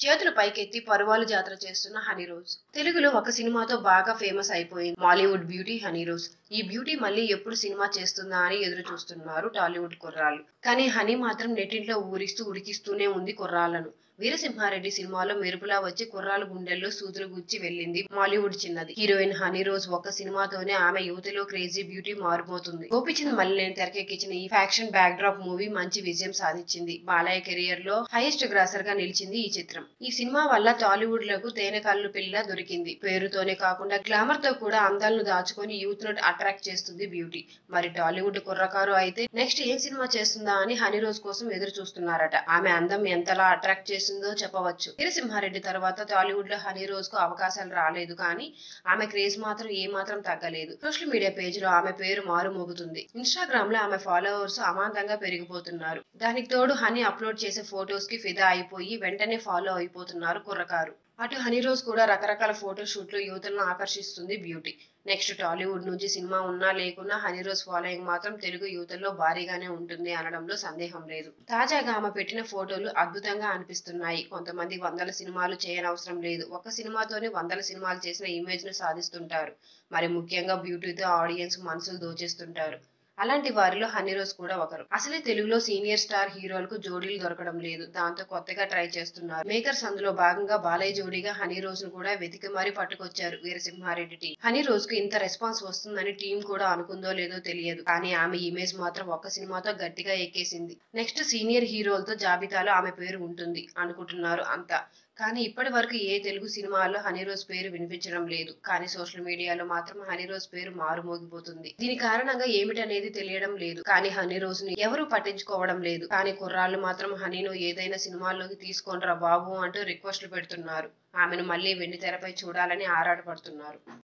చేతులు పైకెత్తి పరువాలు జాతర చేస్తున్న హనీ రోజ్ తెలుగులో ఒక సినిమాతో బాగా ఫేమస్ అయిపోయింది మాలీవుడ్ బ్యూటీ హనీ రోజ్ ఈ బ్యూటీ మళ్ళీ ఎప్పుడు సినిమా చేస్తుందా అని ఎదురు చూస్తున్నారు టాలీవుడ్ కుర్రాళ్ళు. కానీ హనీ మాత్రం నెట్టింట్లో ఊరిస్తూ ఉడికిస్తూనే ఉంది కుర్రాళ్ళను. వీరసింహారెడ్డి సినిమాలో మెరుపులా వచ్చి కుర్రాల గుండెల్లో సూదులు గుచ్చి వెళ్ళింది మాలీవుడ్ చిన్నది. హీరోయిన్ హనీ రోజ్ ఒక్క సినిమాతోనే ఆమె యువతిలో క్రేజీ బ్యూటీ మారిపోతుంది. గోపిచంద్ మల్లినేని తెరకెక్కించిన ఈ ఫ్యాక్షన్ బ్యాక్ డ్రాప్ మూవీ మంచి విజయం సాధించింది. బాలయ్య కెరియర్లో హైయెస్ట్ గ్రాసర్గా నిలిచింది ఈ చిత్రం. ఈ సినిమా వల్ల టాలీవుడ్లకు తేనెకల్లు పిల్ల దొరికింది. పేరుతోనే కాకుండా గ్లామర్తో కూడా అందాలను దాచుకొని యూత్ను అట్రాక్ట్ చేస్తుంది బ్యూటీ. మరి టాలీవుడ్ కుర్రకారు అయితే నెక్స్ట్ ఏం సినిమా చేస్తుందా అని హనీ రోజ్ కోసం ఎదురు చూస్తున్నారట. ఆమె అందం ఎంతలా అట్రాక్ట్ చేసిందో చెప్పవచ్చు. వీరసింహారెడ్డి తర్వాత టాలీవుడ్లో హనీ రోజ్కు అవకాశాలు రాలేదు కానీ ఆమె క్రేజ్ మాత్రం ఏ మాత్రం తగ్గలేదు. సోషల్ మీడియా పేజ్లో ఆమె పేరు మారుమోగుతుంది. ఇన్స్టాగ్రామ్లో ఆమె ఫాలోవర్స్ అమాంతంగా పెరిగిపోతున్నారు. దానికి తోడు హనీ అప్లోడ్ చేసే ఫొటోస్కి ఫిదా అయిపోయి వెంటనే ఫాలో అయిపోతున్నారు కుర్రకారు. అటు హనీ రోజ్ కూడా రకరకాల ఫోటో షూట్లు యువతలను ఆకర్షిస్తుంది బ్యూటీ. నెక్స్ట్ టాలీవుడ్ నుంచి సినిమా ఉన్నా లేకున్నా హనీ రోజ్ ఫాలోయింగ్ మాత్రం తెలుగు యువతల్లో భారీగానే ఉంటుంది అనడంలో సందేహం లేదు. తాజాగా ఆమె పెట్టిన ఫోటోలు అద్భుతంగా అనిపిస్తున్నాయి. కొంతమంది వందల సినిమాలు చేయనవసరం లేదు. ఒక సినిమాతోనే వందల సినిమాలు చేసిన ఇమేజ్ను సాధిస్తుంటారు. మరి ముఖ్యంగా బ్యూటీతో ఆడియన్స్ మనసులు దోచేస్తుంటారు. అలాంటి వారిలో హనీ రోజ్ కూడా ఒకరు. అసలే తెలుగులో సీనియర్ స్టార్ హీరోలకు జోడీలు దొరకడం లేదు. దాంతో కొత్తగా ట్రై చేస్తున్నారు. మేకర్స్ అందులో భాగంగా బాలయ్య జోడీగా హనీ రోజ్ను కూడా వెతికి మరీ పట్టుకొచ్చారు వీరసింహారెడ్డి టీం. హనీ రోజ్కు ఇంత రెస్పాన్స్ వస్తుందని టీం కూడా అనుకుందో లేదో తెలియదు. కానీ ఆమె ఇమేజ్ మాత్రం ఒక్క సినిమాతో గట్టిగా ఎక్కేసింది. నెక్స్ట్ సీనియర్ హీరోలతో జాబితాలో ఆమె పేరు ఉంటుంది అనుకుంటున్నారు అంతా. కానీ ఇప్పటి వరకు ఏ తెలుగు సినిమాలో హనీ రోజ్ పేరు వినిపించడం లేదు. కానీ సోషల్ మీడియాలో మాత్రం హనీ రోజ్ పేరు మారుమోగిపోతుంది. దీని కారణంగా ఏమిటనేది తెలియడం లేదు. కానీ హనీ రోజ్ని ఎవరు పట్టించుకోవడం లేదు. కానీ కుర్రాళ్ళు మాత్రం హనీను ఏదైనా సినిమాల్లోకి తీసుకోనరా బాబు అంటూ రిక్వెస్ట్లు పెడుతున్నారు. ఆమెను మళ్ళీ వెండి తెరపై చూడాలని ఆరాటపడుతున్నారు.